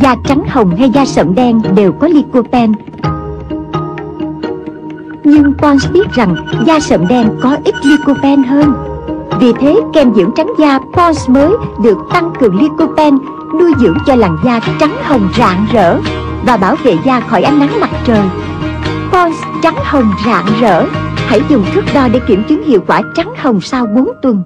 Da trắng hồng hay da sậm đen đều có lycopene. Nhưng Pons biết rằng da sậm đen có ít lycopene hơn. Vì thế, kem dưỡng trắng da Pons mới được tăng cường lycopene, Nuôi dưỡng cho làn da trắng hồng rạng rỡ Và bảo vệ da khỏi ánh nắng mặt trời. Pons trắng hồng rạng rỡ, Hãy dùng thước đo để kiểm chứng hiệu quả trắng hồng sau 4 tuần.